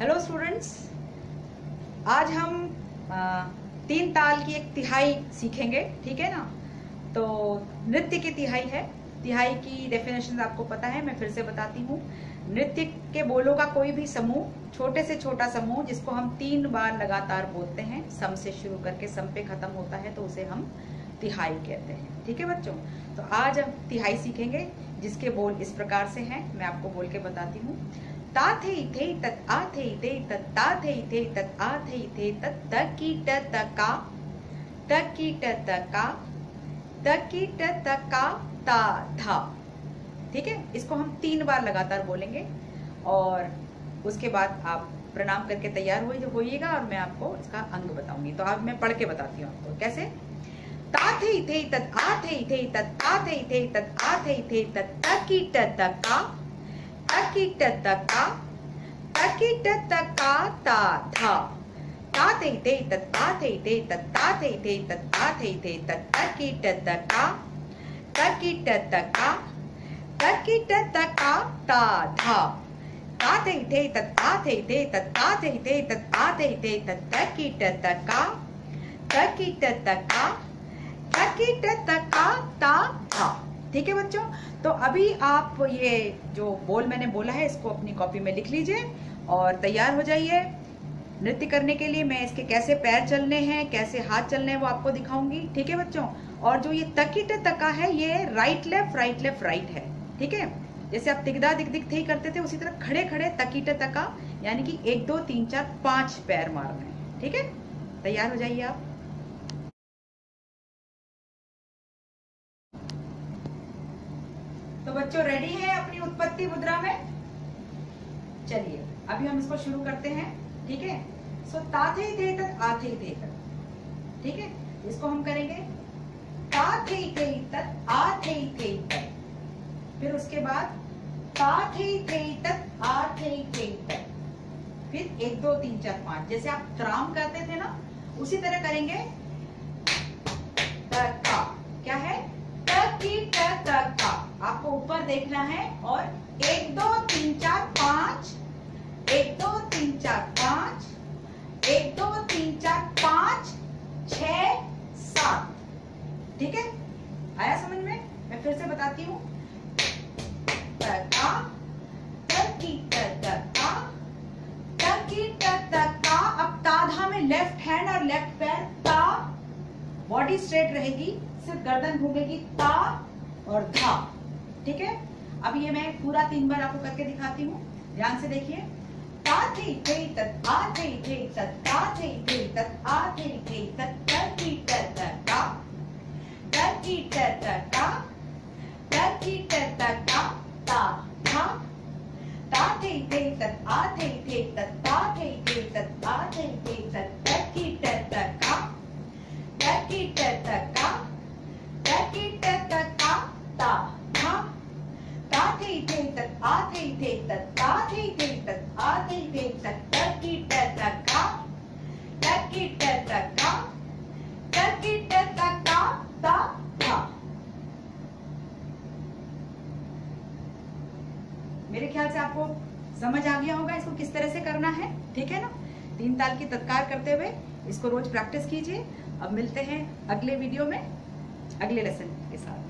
Hello students आज हम तीन ताल की एक तिहाई सीखेंगे, ठीक है ना? तो नृत्य की तिहाई है। तिहाई की डेफिनेशन आपको पता है, मैं फिर से बताती हूँ। नृत्य के बोलों का कोई भी समूह, छोटे से छोटा समूह, जिसको हम तीन बार लगातार बोलते हैं, सम से शुरू करके सम पे खत्म होता है तो उसे हम तिहाई कहते हैं। ठीक है बच्चों? तो आज हम तिहाई सीखेंगे, जिसके बोल इस प्रकार से हैं। मैं आपको बोल के बताती हूँ। ता थे थे तत, आ थे थे तत, ता थे थे तत, आ थे थे तत, त की ट त का, त की ट त का, त की ट त का, ता था ठीक है? इसको हम तीन बार लगातार बोलेंगे और उसके बाद आप प्रणाम करके तैयार हुए होइएगा और मैं आपको इसका अंग बताऊँगी। तो अब मैं पढ़ के बताती हूँ आपको। कैसे? ता थे तत आ थे तत आ थे तत आ थे तत त की ट त का तकिटतका तकिटतका ता था ता थे थे तत्ता थे थे तत्ता थे थे तत्ता थे थे तत्तकिटतका तकिटतका तकिटतका ता था ता थे थे तत्ता थे थे तत्ता थे थे तत्ता थे ठीक है बच्चों? तो अभी आप ये जो बोल मैंने बोला है, इसको अपनी कॉपी में लिख लीजिए और तैयार हो जाइए। नृत्य करने के लिए मैं इसके कैसे पैर चलने हैं, कैसे हाथ चलने हैं वो आपको दिखाऊँगी, ठीक है बच्चों? और जो ये तकिट तका है, ये right left right left right है, ठीक है? जैसे आप तिगदा दिख दिग थे करते थे, उसी तरह खड़े खड़े तकीट तका, यानी कि एक, दो, तीन, चार, पाँच पैर मारना है, ठीक है? तैयार हो जाइए आप। तो बच्चों रेडी है अपनी उत्पत्ति मुद्रा में? चलिए, अभी हम इसको शुरू करते हैं, ठीक है? सो ताथे थे तक आथे थे तक, ठीक है? इसको हम करेंगे ताथे थे तक आथे थे तक, फिर उसके बाद ताथे थे तक आथे थे तक, फिर एक, दो, तीन, चार, पाँच, जैसे आप त्राम करते थे ना, उसी तरह करेंगे, तका क्या है? आपको ऊपर देखना है और एक, दो, तीन, चार, पाँच, एक, दो, तीन, चार, पाँच, एक, दो, तीन, चार, पाँच, छ, सात। ठीक है? आया समझ में? मैं फिर से बताती हूँ। लेफ़्ट हैंड और लेफ़्ट पैर, ता। बॉडी स्ट्रेट रहेगी, सिर्फ़ गर्दन घूमेगी, ता और धा। ठीक है? अब ये मैं पूरा तीन बार आपको करके दिखाती हूँ। ध्यान से देखिए। ता थे थे आ थे थे थे थे आ थे थे तत तकी तका तकी तका तकी तका ता था ता थे थे तत आ थे थे तत ता थे थे तत आ थे थे तत तकी तका तकी तका तकी तका ता था ता थे थे तत आ थे थे तत ता थे थे तत आ थे थे तकी तका तकी तका तकी तका ता था मेरे ख्याल से आपको समझ आ गया होगा इसको किस तरह से करना है, ठीक है ना? तीन ताल की तत्कार करते हुए इसको रोज प्रैक्टिस कीजिए। अब मिलते हैं अगले वीडियो में, अगले लेसन के साथ।